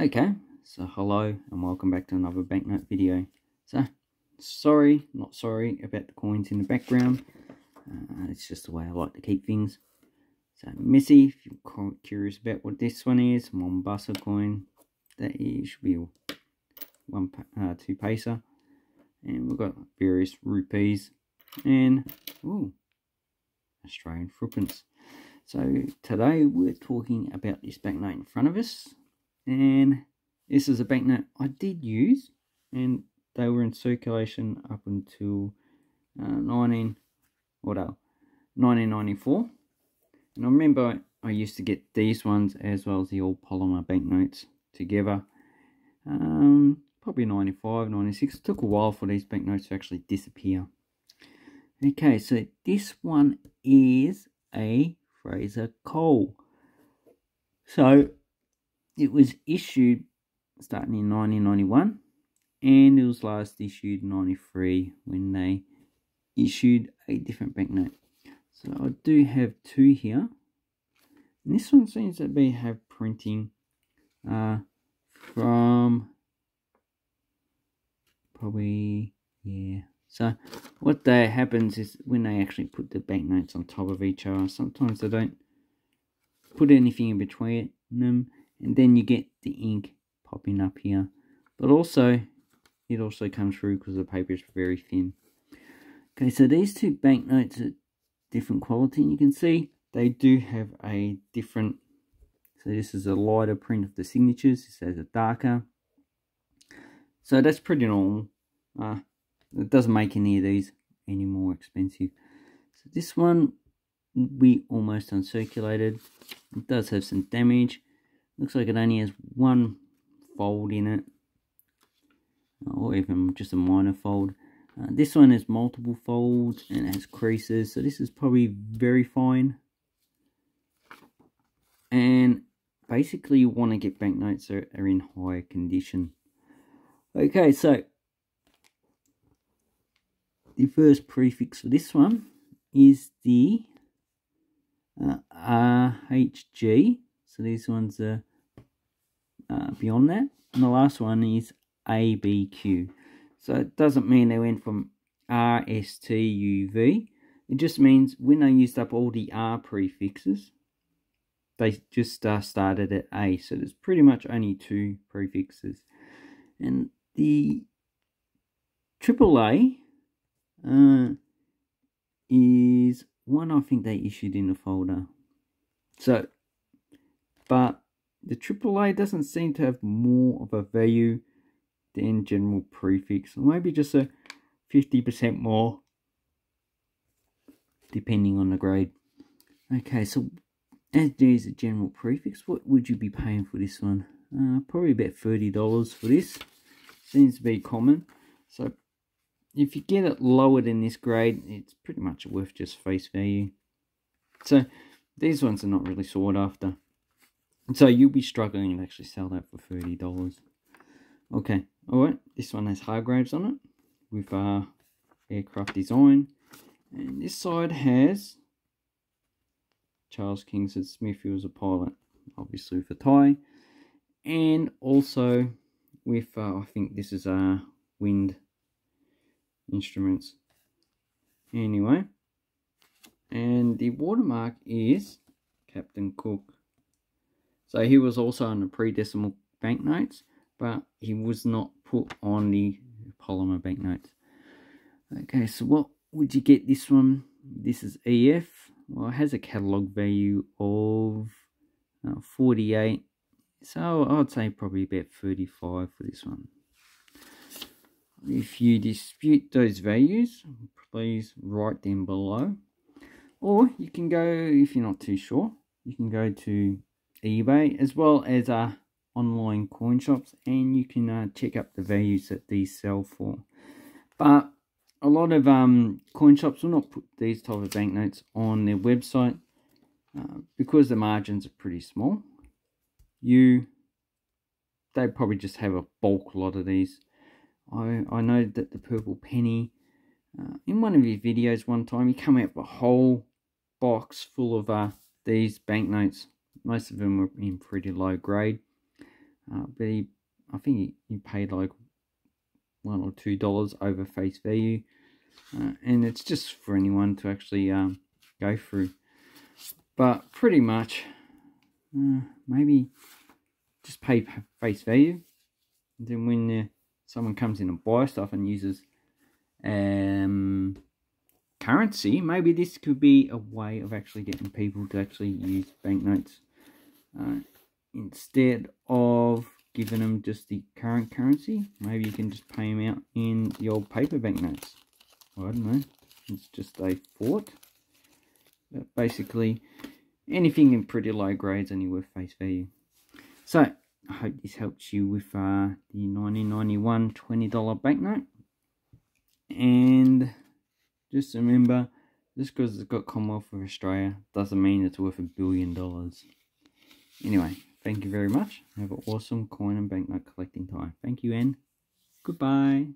Okay, so hello and welcome back to another banknote video. So, sorry, not sorry about the coins in the background. Uh, it's just the way I like to keep things. So, Missy, if you're curious about what this one is, Mombasa coin. That is, should be one, uh, two pacer. And we've got various rupees and, ooh, Australian threepence. So today we're talking about this banknote in front of us and this is a banknote I did use and they were in circulation up until uh, 19 what 1994 and I remember I used to get these ones as well as the old polymer banknotes together. Um, probably 95 96 it took a while for these banknotes to actually disappear. Okay so this one is a Fraser Cole so it was issued starting in 1991 and it was last issued 93 when they issued a different banknote. So I do have two here. And this one seems to be have printing uh, from probably yeah. So what that happens is when they actually put the banknotes on top of each other, sometimes they don't put anything in between them and then you get the ink popping up here. But also it also comes through because the paper is very thin. Okay so these two banknotes are different quality and you can see they do have a different so this is a lighter print of the signatures this has a darker. So that's pretty normal. Uh, it doesn't make any of these any more expensive. So this one we almost uncirculated. It does have some damage Looks like it only has one fold in it. Or even just a minor fold. Uh, this one has multiple folds and it has creases. So this is probably very fine. And basically you want to get banknotes that are in high condition. Okay, so the first prefix for this one is the uh, RHG. So these ones are uh, beyond that. And the last one is ABQ. So it doesn't mean they went from R, S, T, U, V. It just means when they used up all the R prefixes, they just uh, started at A. So there's pretty much only two prefixes. And the AAA uh, is one I think they issued in a folder. So, but the AAA doesn't seem to have more of a value than general prefix. Or maybe just a 50% more depending on the grade. Okay, so as there's a general prefix, what would you be paying for this one? Uh, probably about $30 for this. Seems to be common. So if you get it lower than this grade, it's pretty much worth just face value. So these ones are not really sought after. So you'll be struggling to actually sell that for $30. Okay, alright, this one has Hargreaves on it with uh, aircraft design. And this side has Charles Kingsford Smith, was a pilot, obviously with a tie. And also with, uh, I think this is uh, wind instruments. Anyway, and the watermark is Captain Cook. So he was also on the pre-decimal banknotes, but he was not put on the polymer banknotes. Okay, so what would you get this one? This is EF. Well, it has a catalog value of uh, 48. So I'd say probably about 35 for this one. If you dispute those values, please write them below. Or you can go, if you're not too sure, you can go to eBay as well as uh, online coin shops and you can uh, check up the values that these sell for. But a lot of um, coin shops will not put these type of banknotes on their website uh, because the margins are pretty small. You, they probably just have a bulk lot of these. I, I know that the purple penny, uh, in one of his videos one time, he came out with a whole box full of uh, these banknotes most of them were in pretty low grade. uh, but he, I think he, he paid like one or two dollars over face value, uh, and it's just for anyone to actually um, go through. But pretty much, uh, maybe just pay face value. And then when someone comes in and buys stuff and uses um, currency, maybe this could be a way of actually getting people to actually use banknotes uh, instead of giving them just the current currency. Maybe you can just pay them out in the old paper banknotes. I don't know. It's just a thought. But basically, anything in pretty low grades only worth face value. So, I hope this helps you with uh, the 1991 $20 banknote. And just remember, just because it's got Commonwealth of Australia doesn't mean it's worth a billion dollars. Anyway, thank you very much. Have an awesome coin and banknote collecting time. Thank you and goodbye.